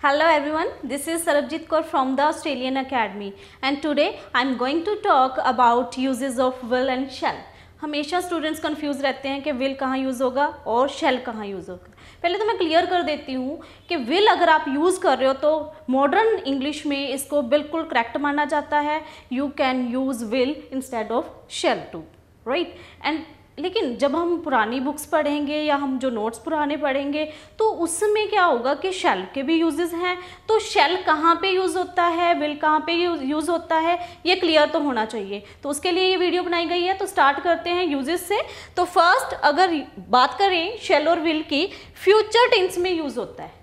Hello everyone, this is Sarabjit Kaur from the Australian Academy. And today I am going to talk about uses of will and shall. हमेशा students confuse रहते हैं कि will कहाँ use होगा और shell कहाँ use होगा। पहले तो मैं क्लियर कर देती हूँ कि विल अगर आप यूज़ कर रहे हो तो मॉडर्न इंग्लिश में इसको बिल्कुल करेक्ट माना जाता है। You can use will instead of shall to write and लेकिन जब हम पुरानी बुक्स पढ़ेंगे या हम जो नोट्स पुराने पढ़ेंगे तो उसमें क्या होगा कि शेल के भी यूजेस हैं। तो शेल कहाँ पे यूज़ होता है? विल कहाँ पे यूज़ होता है? ये क्लियर तो होना चाहिए। तो उसके लिए ये वीडियो बनाई गई है। तो स्टार्ट करते हैं यूजेस से। तो फ़र्स्ट अगर बात करें शेल और विल की फ्यूचर टेंस में यूज़ होता है।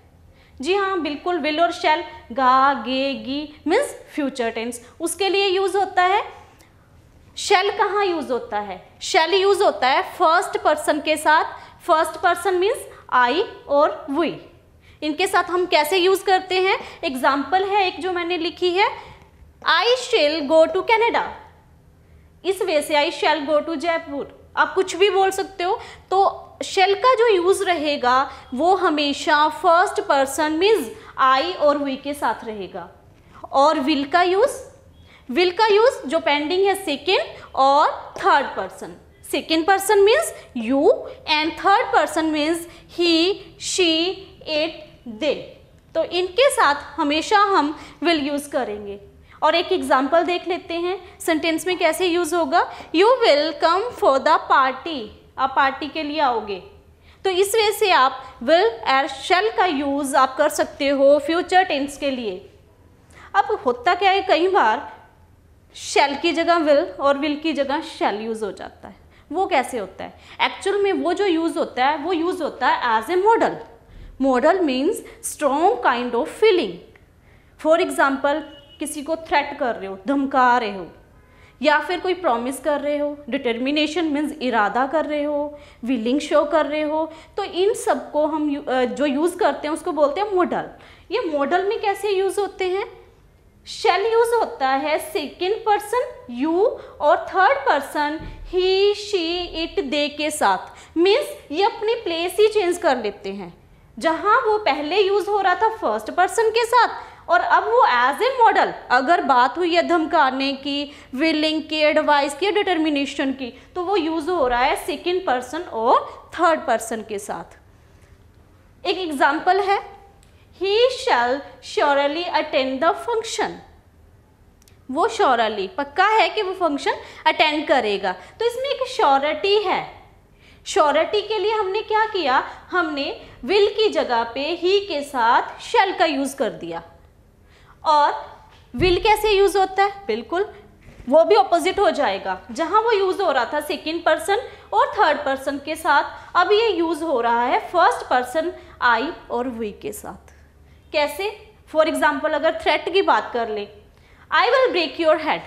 जी हाँ बिल्कुल विल और शेल गा, गे, गी मीन्स फ्यूचर टेंस उसके लिए यूज़ होता है शेल कहाँ यूज़ होता है? शेल यूज़ होता है फ़र्स्ट पर्सन के साथ। फ़र्स्ट पर्सन मीन्स आई और वी इनके साथ हम कैसे यूज़ करते हैं? एग्ज़ाम्पल है एक जो मैंने लिखी है। I shall go to Canada इस वे से I shall go to Jaipur आप कुछ भी बोल सकते हो। तो शेल का जो यूज़ रहेगा, वो हमेशा फ़र्स्ट पर्सन मीन्स आई और वी के साथ रहेगा। और विल का यूज़ विल का यूज़ जो पेंडिंग है सेकेंड और third person second person means you and third person means he she it they तो इनके साथ हमेशा हम विल यूज़ करेंगे। और एक एग्ज़ाम्पल देख लेते हैं। सेंटेंस में कैसे यूज़ होगा? You will come for the party आप पार्टी के लिए आओगे। तो इस वजह से आप विल एयर शेल का यूज़ आप कर सकते हो फ्यूचर टेंस के लिए। अब होता क्या है? कई बार शेल की जगह विल और विल की जगह शेल यूज़ हो जाता है। वो कैसे होता है? एक्चुअल में वो जो यूज़ होता है, वो यूज़ होता है as a modal modal means strong kind of feeling for example किसी को थ्रेट कर रहे हो, धमका रहे हो, या फिर कोई प्रॉमिस कर रहे हो डिटर्मिनेशन मीन्स इरादा कर रहे हो विलिंग शो कर रहे हो तो इन सबको हम जो यूज़ करते हैं, उसको बोलते हैं मॉडल ये मॉडल में कैसे यूज़ होते हैं? शेल यूज़ होता है सेकेंड पर्सन यू और third person he she it they के साथ। मीन्स ये अपनी प्लेस ही चेंज कर लेते हैं। जहाँ वो पहले यूज़ हो रहा था फ़र्स्ट पर्सन के साथ, और अब वो एज ए मॉडल अगर बात हुई है धमकाने की विलिंग की एडवाइस की डिटर्मिनेशन की तो वो यूज़ हो रहा है सेकेंड पर्सन और थर्ड पर्सन के साथ। एक एग्ज़ाम्पल है he shall surely attend the function वो श्योरली पक्का है कि वो फ़ंक्शन अटेंड करेगा? तो इसमें एक श्योरिटी है। श्योरिटी के लिए हमने क्या किया? हमने विल की जगह पे ही के साथ शेल का यूज़ कर दिया। और विल कैसे यूज़ होता है? बिल्कुल, वो भी ऑपोजिट हो जाएगा। जहाँ वो यूज़ हो रहा था सेकेंड पर्सन और थर्ड पर्सन के साथ, अब ये यूज़ हो रहा है फ़र्स्ट पर्सन आई और वी के साथ। कैसे? फॉर एग्ज़ाम्पल अगर थ्रेट की बात कर ले I will break your head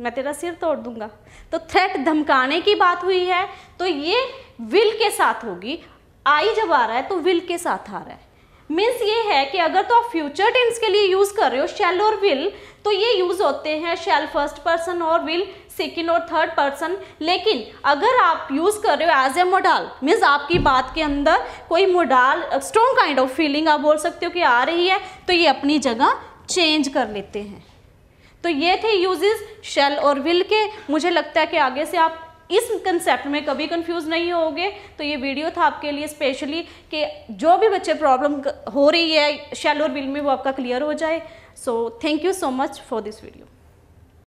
मैं तेरा सिर तोड़ दूँगा। तो थ्रेट धमकाने की बात हुई है तो ये विल के साथ होगी। आई जब आ रहा है तो विल के साथ आ रहा है। मीन्स ये है कि अगर तो आप फ्यूचर टेंस के लिए यूज़ कर रहे हो शेल और विल तो ये यूज़ होते हैं शेल फ़र्स्ट पर्सन और विल सेकेंड और थर्ड पर्सन लेकिन अगर आप यूज़ कर रहे हो एज ए मोडाल मीन्स आपकी बात के अंदर कोई modal strong kind of feeling आप बोल सकते हो कि आ रही है तो ये अपनी जगह चेंज कर लेते हैं। तो ये थे यूजेस शेल और विल के। मुझे लगता है कि आगे से आप इस कंसेप्ट में कभी कंफ्यूज नहीं होगे। तो ये वीडियो था आपके लिए स्पेशली कि जो भी बच्चे प्रॉब्लम हो रही है शेल बिल में वो आपका क्लियर हो जाए। So thank you so much for this video